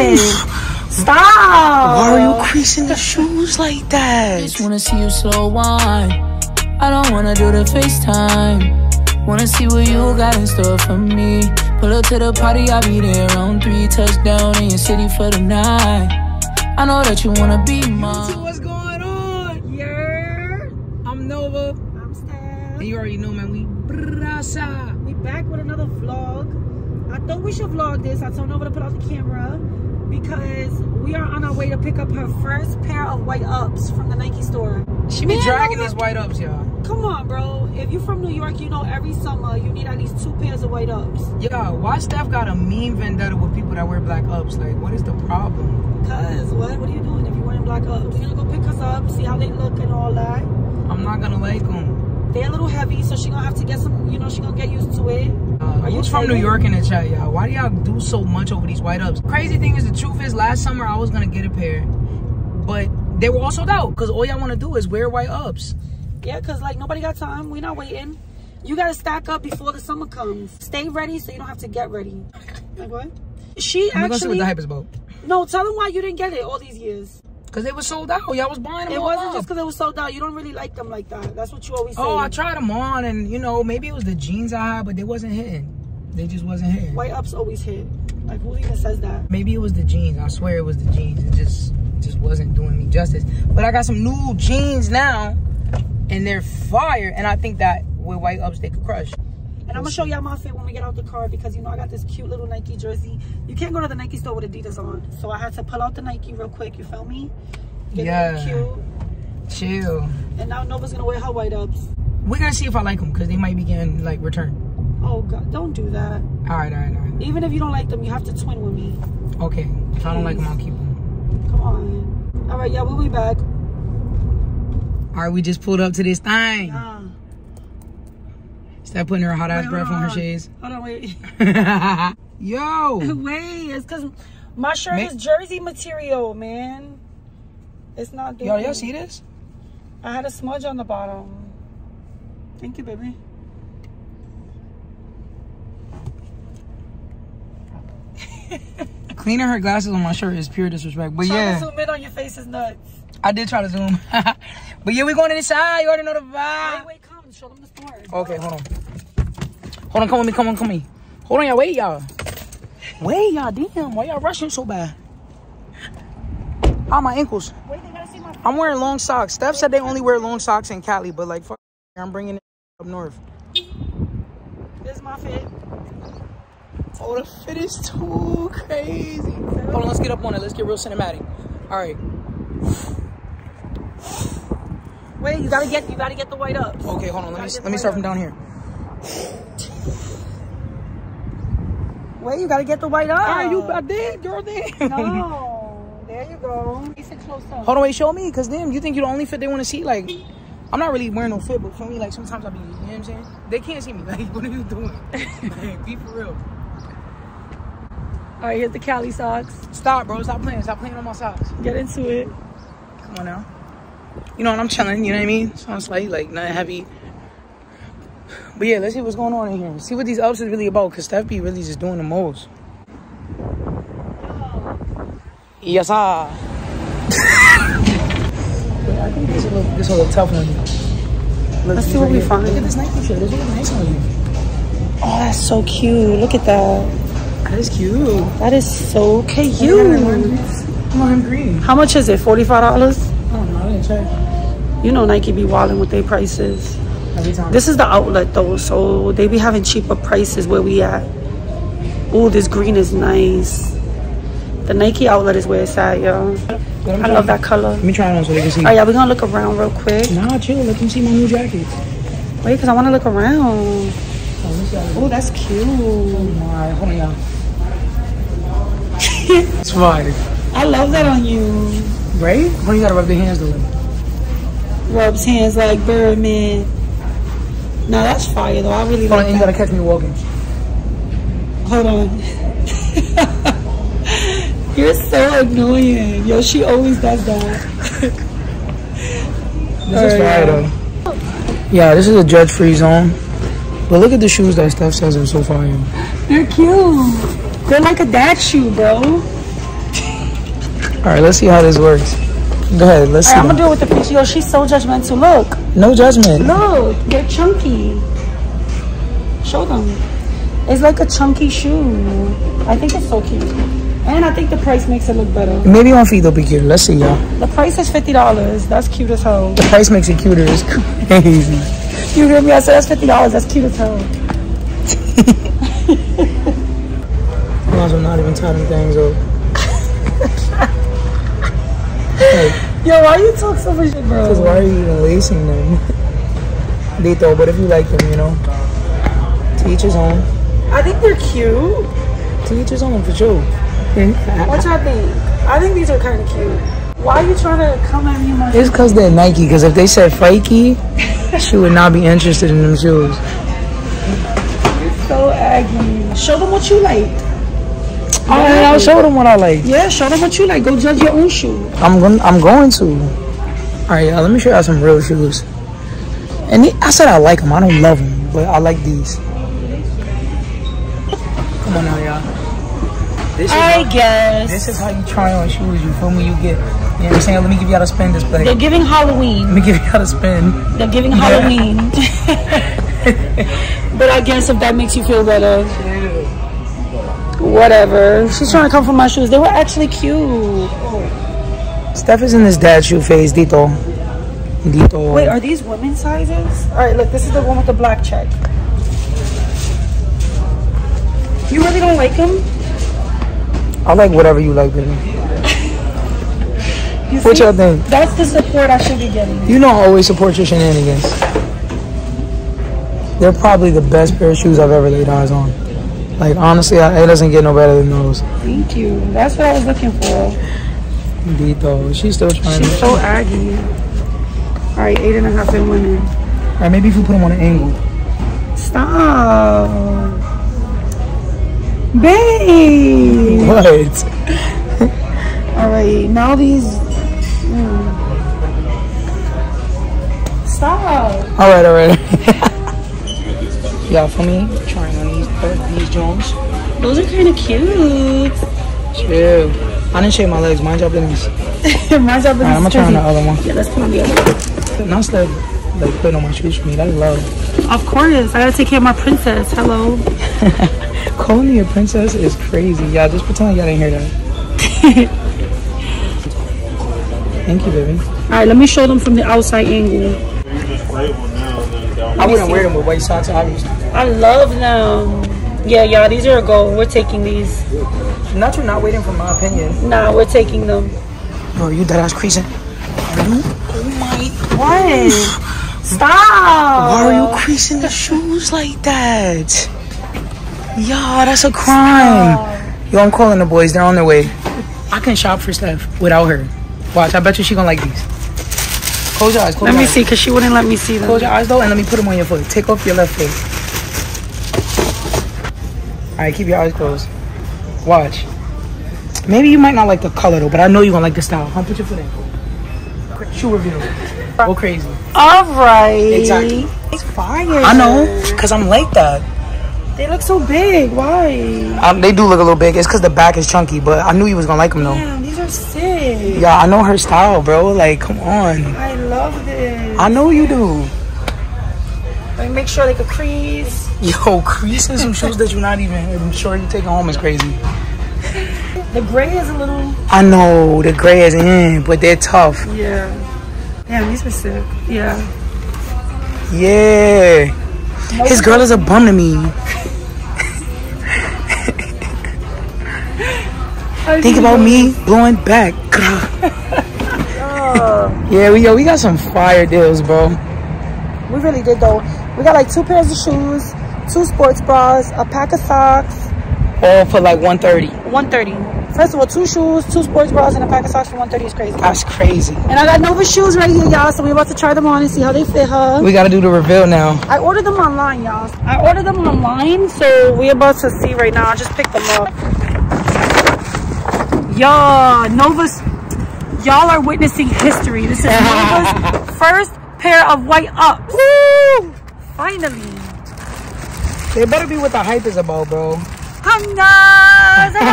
it. Stop. Why are you creasing the shoes like that? Just wanna see you slow wine. I don't wanna do the FaceTime. Wanna see what you got in store for me. Pull up to the party, I'll be there on three. Touchdown in your city for the night. I know that you wanna be mine. What's going on? Yeah. I'm Nova. I'm Steph. And you already know, man, we brasa. We back with another vlog. I thought we should vlog this. I told Nova to put off the camera because we are on our way to pick up her first pair of white ups from the Nike store. She be Man, dragging these white ups, y'all. Come on, bro. If you're from New York, you know every summer you need at least two pairs of white ups. Yeah, why Steph got a mean vendetta with people that wear black ups? Like, what is the problem? Cause what? What are you doing if you're wearing black ups? You're gonna go pick us up, see how they look and all that. I'm not gonna like them. They're a little heavy, so she gonna have to get some. You know, she gonna get used to it. Who's from New? York in the chat, y'all? Why do y'all do so much over these white ups? Crazy thing is, the truth is, last summer I was gonna get a pair, but they were all sold out because all y'all want to do is wear white ups. Yeah, cause like nobody got time. We're not waiting. You gotta stack up before the summer comes. Stay ready so you don't have to get ready. Like what? She I'm gonna see what the hype is about. no. Tell them why you didn't get it all these years. Cause they were sold out. Y'all was buying them It wasn't up. just because it was sold out. You don't really like them like that. That's what you always oh, say. Oh, I tried them on, and you know, maybe it was the jeans I had, but they wasn't hitting. They just wasn't hitting. White ups always hit. Like who even says that? Maybe it was the jeans. I swear it was the jeans. It just just wasn't doing me justice. But I got some new jeans now, and they're fire. And I think that with white ups they could crush. And I'm gonna show y'all my fit when we get out the car because you know I got this cute little Nike jersey. You can't go to the Nike store with Adidas on, so I had to pull out the Nike real quick. You feel me? Get Yeah. cute. Chill. And now Nova's gonna wear her white ups. We're gonna see if I like them because they might be getting like returned. Oh God, don't do that. All right, all right, all right. Even if you don't like them, you have to twin with me. Okay. If I don't like them, I'll keep them. Come on. All right, yeah, we'll be back. All right, we just pulled up to this thing. Uh, Start putting her hot ass breath hold on her on. shades. Hold on, wait. Yo. wait, it's because my shirt is jersey material, man. It's not doing Yo, y'all see this? I had a smudge on the bottom. Thank you, baby. Cleaning her glasses on my shirt is pure disrespect. But Trying yeah. to zoom in on your face is nuts. I did try to zoom. but yeah, we going inside. You already know the vibe. Wait, wait, come. Show them the store. Okay, hold on. Hold on, come with me, come on, come with me. Hold on, y'all. Wait, y'all. Wait, y'all. Damn, why y'all rushing so bad? Ah, my ankles. Wait, they gotta see my I'm wearing long socks. Steph said they only wear long socks in Cali, but like, fuck, I'm bringing it up north. This is my fit. Oh, the fit is too crazy. Hold on, let's get up on it. Let's get real cinematic. All right. Wait, you gotta get you gotta get the white up. Okay, hold on. Let me let me start white from down here. Wait, you gotta get the white up. All right, you I did, girl. Damn. No, there you go. Close up. Hold on, wait, show me, cause then you think you're the only fit they want to see. Like, I'm not really wearing no fit, but for me, like sometimes I be, you know what I'm saying? They can't see me. Like, what are you doing? like, be for real. All right, here's the Cali socks. Stop, bro. Stop playing. Stop playing on my socks. Get into it. Come on now. You know, what? I'm chilling. You know what I mean? Sounds like like not heavy. But yeah, let's see what's going on in here. See what these ups is really about, cause Steph be really just doing the most. Yes, sir. I think this will look, this will look tough on you. Look, Let's see what we find. Look at this Nike shirt. This nice on you. Oh, that's so cute. Look at that. That is cute. That is so cute. On, green. How much is it? Forty-five dollars. Oh, I don't know. I didn't check. You know Nike be wilding with their prices. Every time. This is the outlet though, so they be having cheaper prices where we at. Oh, this green is nice. The Nike outlet is where it's at, yo. I love that color. Let me try it on so they can see. Oh yeah, we're gonna look around real quick. Nah, chill. Let them see my new jacket. Wait, cause I wanna look around. Oh, Oh, that's cute. Oh, Alright, hold on, y'all. It's fire. I love that on you. Right? When you gotta rub the hands though. Rubs hands like Birdman. No, that's fire though. I really Hold on, like you gotta catch me walking. Hold on. You're so annoying. Yo, she always does that. This is fire though. Yeah, this is a judge free zone. But look at the shoes that Steph says are so fire. They're cute. They're like a dad shoe, bro. All right, let's see how this works. Go ahead, let's see. I'm gonna do it with the fish. Yo, she's so judgmental. Look, No judgment. look, they're chunky. Show them. It's like a chunky shoe. I think it's so cute. And I think the price makes it look better. Maybe on feet they'll be cute. Let's see, y'all. The price is fifty dollars. That's cute as hell. The price makes it cuter. It's crazy. You hear me? I said that's fifty dollars. That's cute as hell. Might as well not even things up. Yo, why you talk so much shit, Because bro? why are you even lacing them? they throw, but if you like them, you know. To each his own. I think they're cute. To each his own, for sure. What y'all think? I think these are kind of cute. Why are you trying to come at me much? It's because they're Nike. Because if they said Frikey, she would not be interested in them shoes. so aggy. Show them what you like. All right, I'll show them what I like. Yeah, show them what you like. Go judge your own shoe. I'm going. I'm going to. All right, y'all. Let me show y'all some real shoes. And the- I said I like them. I don't love them, but I like these. Come on now, y'all. This is I how, guess. this is how you try on shoes. You feel me? You get. You know what I'm saying? Let me give y'all the spin display. They're giving Halloween. Let me give y'all the spin. They're giving Halloween. but I guess if that makes you feel better. Whatever. She's trying to come for my shoes. They were actually cute. Steph is in his dad shoe phase. Dito. Dito. Wait, are these women's sizes? All right, look, this is the one with the black check. You really don't like them? I like whatever you like, baby. You What y'all think? That's the support I should be getting. You don't always support your shenanigans. They're probably the best pair of shoes I've ever laid eyes on. Like honestly, I, it doesn't get no better than those. Thank you. That's what I was looking for. Dito, she's still trying She's so aggy. All right, eight and a half in women. All right, maybe if you put them on an angle. Stop. Babe. What? All right, now these. mm. Stop. All right, all right. Y'all, for me, Jones. Those are kind of cute. Chill. I didn't shave my legs. Mind your business. Mine's up in All right, I'm gonna try on the the other one. Yeah, let's put on the other one. Not that like putting on my shoes for me. That's love. Of course, I gotta take care of my princess. Hello. Calling me a princess is crazy. Y'all just pretend y'all didn't hear that. Thank you, baby. All right, let me show them from the outside angle. I wouldn't wear them with white socks, obviously. I love them. Yeah, y'all, these are a go. We're taking these. Not you not waiting for my opinion. Nah, we're taking them. Yo, are you dead ass creasing? Are you? Oh my. What? Stop. Why are you creasing the shoes like that? Yo, that's a crime. Yo, I'm calling the boys. They're on their way. I can shop for Steph without her. Watch, I bet you she gonna like these. Close your eyes. Close Let your me eyes. see, cause she wouldn't let me see them. Close your eyes though, and let me put them on your foot. Take off your left foot. All right, keep your eyes closed. Watch. Maybe you might not like the color though, but I know you're gonna like the style. Huh? Put your foot in. Shoe review. Go crazy. All right. Exactly. It's fire. I know, cause I'm like that. They look so big. Why? Um, they do look a little big. It's cause the back is chunky, but I knew you was gonna like them though. Damn, these are sick. Yeah, I know her style, bro. Like, come on. I love this. I know you do. Let me make sure like a crease. Yo, creasing some shoes that you're not even I'm sure you taking home is crazy. The gray is a little. I know the gray is in, but they're tough. Yeah. Damn, these were sick. Yeah. Yeah. His girl is a bum to me. Think about me blowing back. yeah, we yo, we got some fire deals, bro. We really did though. We got like two pairs of shoes, two sports bras, a pack of socks, All for like 130. 130. First of all, two shoes, two sports bras, and a pack of socks for 130 is crazy. That's crazy. And I got Nova shoes right here, y'all. So we're about to try them on and see how they fit her. We gotta do the reveal now. I ordered them online, y'all. I ordered them online, so we're about to see right now. I just picked them up. Y'all, Nova's, y'all are witnessing history. This is Nova's first pair of white ups. Woo! Finally. They better be what the hype is about, bro. Caramba.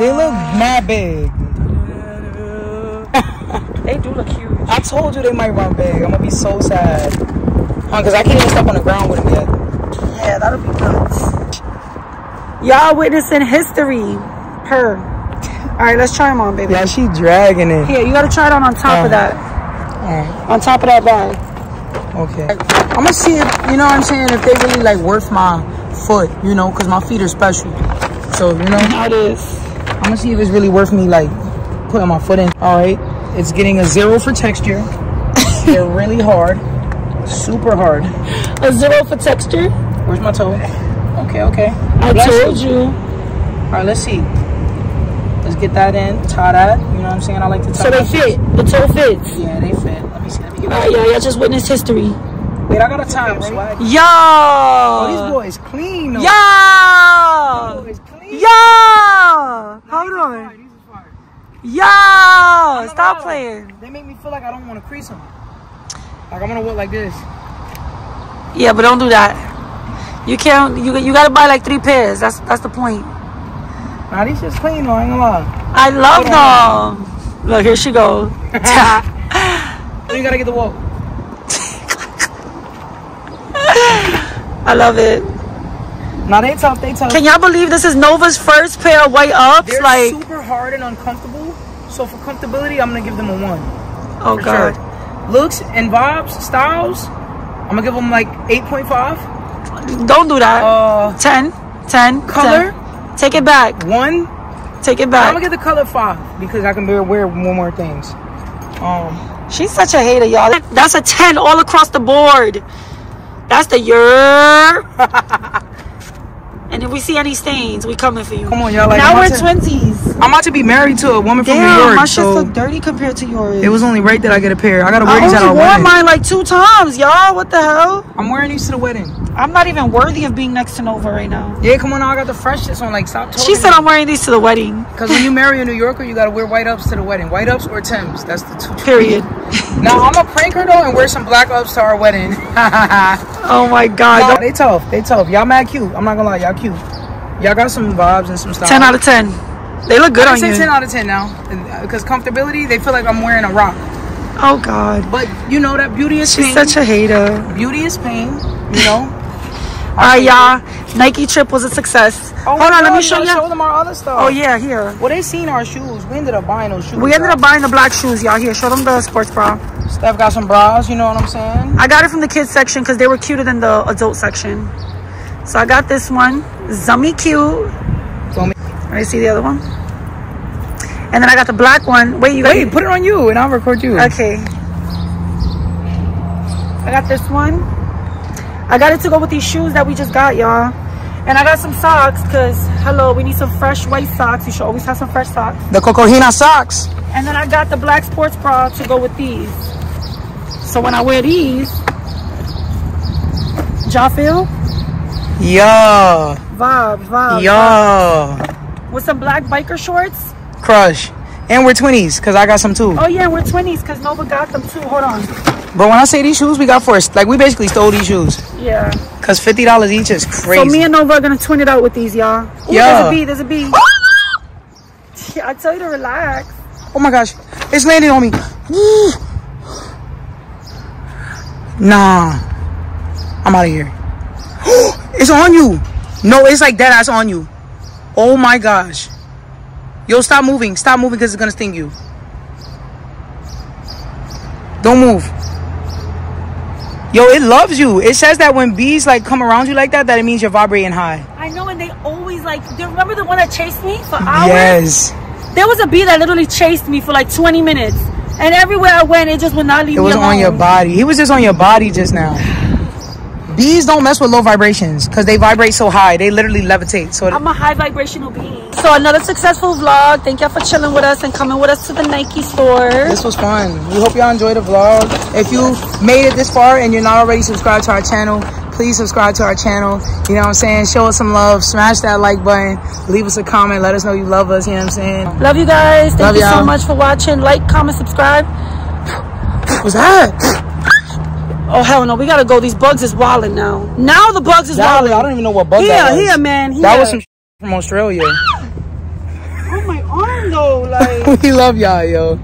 They look mad big. They do look huge. I told you they might run big. I'm gonna be so sad. Huh? Because I can't even step on the ground with them yet. Yeah, that'll be nuts. Y'all witnessing history. Her. All right, let's try them on, baby. Yeah, she dragging it. Here, you gotta try it on on top Uh. of that. Alright, On top of that bag. Okay. I'm gonna see if, you know what I'm saying, if they really like worth my foot, you know, because my feet are special. So, you know, How it is. I'm gonna see if it's really worth me like putting my foot in. All right, it's getting a zero for texture. They're really hard, super hard. A zero for texture. Where's my toe? Okay, okay. I Bless told you. you. All right, let's see. Let's get that in, tie that. You know what I'm saying? I like to tie. So they fit. The toe fits. Yeah, they fit. All right, y'all. Y'all just witnessed history. Wait, I got a time. Swag. Yo. Oh, these boys clean. though. Yo. These boys clean. Yo. Hold on. is fire, these is fire. Yo. Stop why. playing. They make me feel like I don't want to crease them. Like I'm gonna walk like this. Yeah, but don't do that. You can't. You you gotta buy like three pairs. That's that's the point. Nah, these just clean though. I ain't gonna lie. I love them. Look, here she goes. You gotta get the walk. I love it. Nah, they tough. They tough. Can y'all believe this is Nova's first pair of white ups? They're like, super hard and uncomfortable. So for comfortability, I'm gonna give them a one. oh god. sure. Looks and vibes, styles, I'm gonna give them like 8.5. Don't do that. Uh, 10, 10, color, 10. Take it back. one. Take it back. I'm gonna give the color five because I can wear, wear one more things. Um, She's such a hater, y'all. That's a 10 all across the board. That's the year. and if we see any stains, we coming for you. come on, y'all. Like, now I'm we're about to- twinsies. I'm about to be married to a woman from New Damn, York, my shit so look dirty compared to yours. it was only right that I get a pair. I gotta wear I these at only our wore mine like two times, y'all. What the hell? I'm wearing these to the wedding. I'm not even worthy of being next to Nova right now. Yeah, come on, now I got the freshness on. Like, stop talking. She said I'm wearing these to the wedding. Because when you marry a New Yorker, you gotta wear white ups to the wedding. White ups or Tims. That's the two. Period. Now I'm gonna prank her though and wear some black ups to our wedding. Oh my god. Nah, they tough. They tough. Y'all mad cute. I'm not gonna lie, y'all cute. Y'all got some vibes and some style. 10 out of 10. They look good I on say you. 10 out of 10 now. Because uh, comfortability, they feel like I'm wearing a rock. Oh god. But you know that beauty is She's pain. such a hater. beauty is pain. You know. All right, y'all. Nike trip was a success. Oh Hold on, let me show you. Show them our other stuff. Oh yeah, here. Well, they seen our shoes. We ended up buying those shoes. We ended up buying the black shoes, y'all. Here, show them the sports bra. Steph got some bras. You know what I'm saying? I got it from the kids section because they were cuter than the adult section. So I got this one, Zummy cute. Let me see the other one. And then I got the black one. Wait, you got Wait, put it on you and I'll record you. Okay. I got this one. I got it to go with these shoes that we just got, y'all. And I got some socks because, hello, we need some fresh white socks. You should always have some fresh socks. The Cocohina socks. And then I got the black sports bra to go with these. So when I wear these, y'all feel? Yeah. Vibe, vibe. Yeah. With some black biker shorts. Crush. And we're 20s because I got some too. Oh yeah, we're 20s because Nova got them too. Hold on. But when I say these shoes we got for us, like we basically stole these shoes. Yeah. Because $50 each is crazy. So me and Nova are gonna twin it out with these, y'all. Yeah. There's a bee. There's a bee. I tell you to relax. oh my gosh. It's landing on me. Nah. I'm out of here. it's on you. No, it's like that ass on you. Oh my gosh. Yo, stop moving. Stop moving because it's going to sting you. Don't move. Yo, it loves you. It says that when bees like come around you like that, that it means you're vibrating high. I know, and they always like. Do you remember the one that chased me for hours? Yes. There was a bee that literally chased me for like 20 minutes, and everywhere I went, it just would not leave It was on your body. He was just on your body just now. Bees don't mess with low vibrations because they vibrate so high. They literally levitate. So I'm a high vibrational being. So another successful vlog. Thank y'all for chilling with us and coming with us to the Nike store. this was fun. We hope y'all enjoyed the vlog. If you made it this far and you're not already subscribed to our channel, please subscribe to our channel. You know what I'm saying? Show us some love. Smash that like button. Leave us a comment. Let us know you love us. You know what I'm saying? Love you guys. Thank Love you so much for watching. Like, comment, subscribe. What's that? Oh hell no, we gotta go. These bugs is wilding now. Now the bugs is That- wilding. I don't even know what bug Here, that was. here, man. Here. That was some from Australia. Oh my arm. though. Like we love y'all, yo.